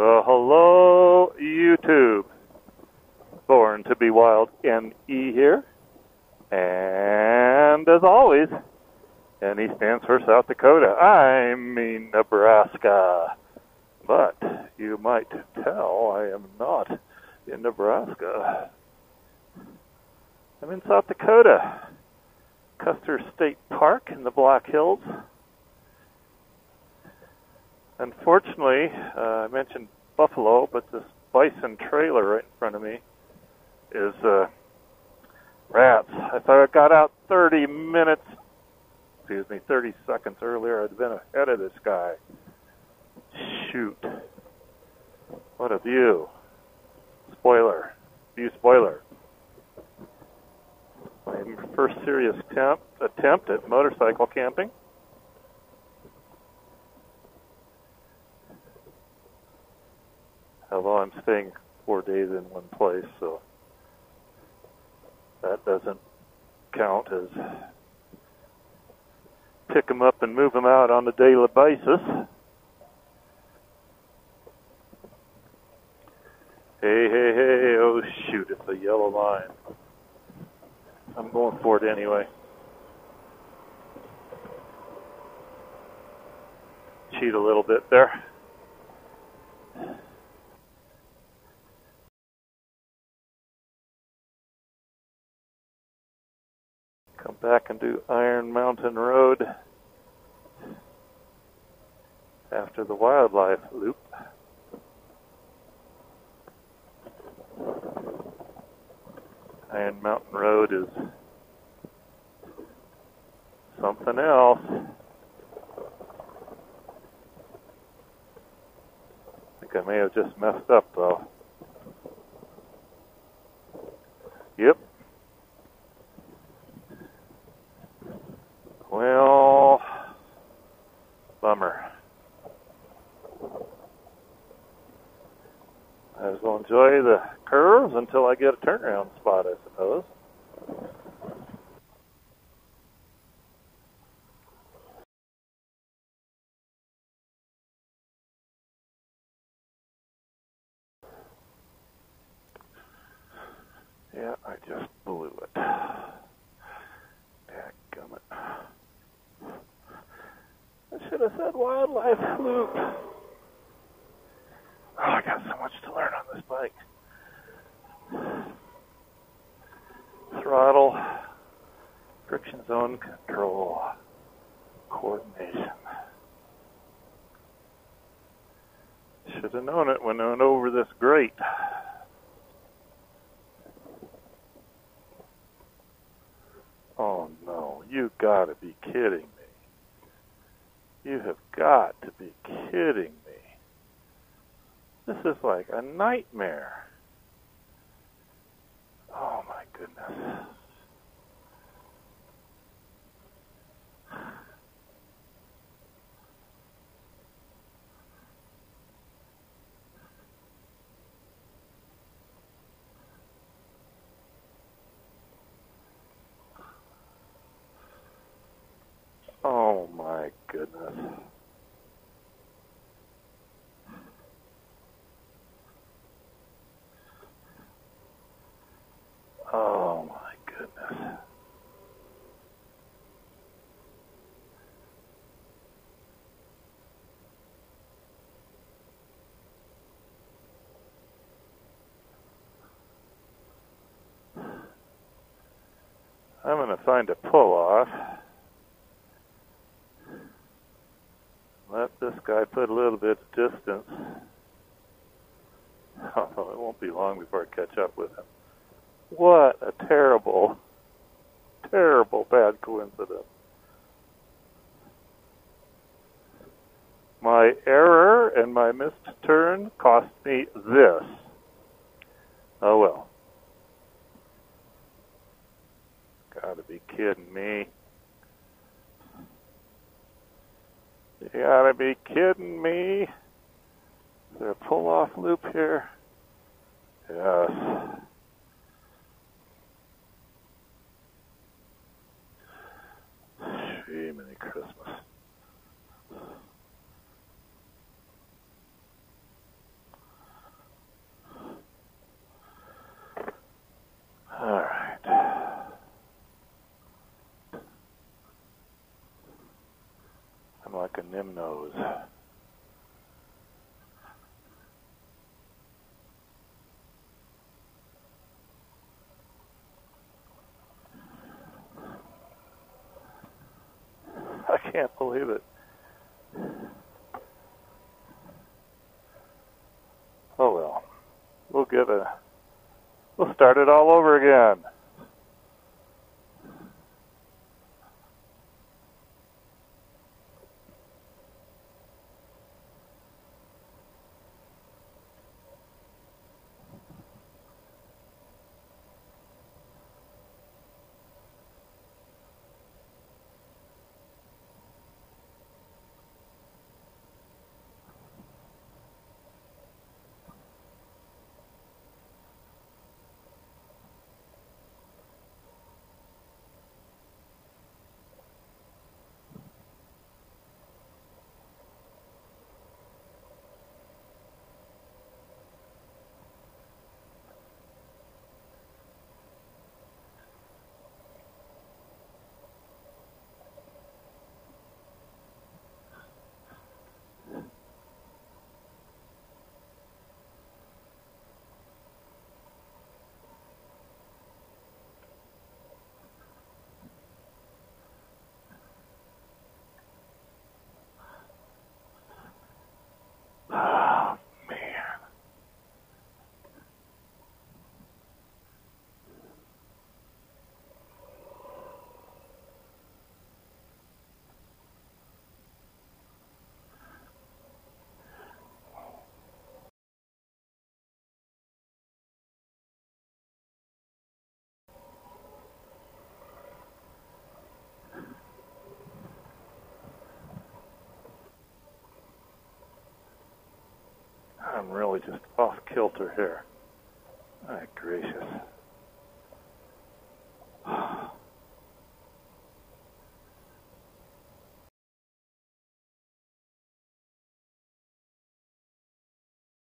Well, hello, YouTube. Born to be Wild NE here. And as always, NE stands for South Dakota. I mean Nebraska. But you might tell I am not in Nebraska. I'm in South Dakota, Custer State Park in the Black Hills. Unfortunately, uh, I mentioned buffalo, but this bison trailer right in front of me is uh, rats. If I got out 30 minutes, excuse me, 30 seconds earlier, I'd been ahead of this guy. Shoot. What a view. Spoiler. View spoiler. My first serious attempt, attempt at motorcycle camping. In place, so that doesn't count as pick them up and move them out on a daily basis. Hey, hey, hey, oh shoot, it's a yellow line. I'm going for it anyway. Cheat a little bit there. Back and do Iron Mountain Road after the wildlife loop. Iron Mountain Road is something else. I think I may have just messed up though. Yep. Well, bummer. I will enjoy the curves until I get a turnaround spot, I suppose. Yeah, I just blew it. Dadgummit. I should have said wildlife loop. Oh, I got so much to bike. Throttle, friction zone control, coordination. Should have known it when I went over this grate. Oh no, you gotta be kidding me. You have got to be kidding me. This is like a nightmare. Oh my goodness. Oh my goodness. Oh my goodness. I'm going to find a pull off. Let this guy put a little bit of distance. Oh, it won't be long before I catch up with him. What a terrible, terrible bad coincidence. My error and my missed turn cost me this. Oh well. Gotta be kidding me. You gotta be kidding me. Is there a pull off loop here? Yes. Jiminy Christmas. Like a Nimnose. I can't believe it. Oh well. We'll get a we'll start it all over again. I'm really just off kilter here. My gracious.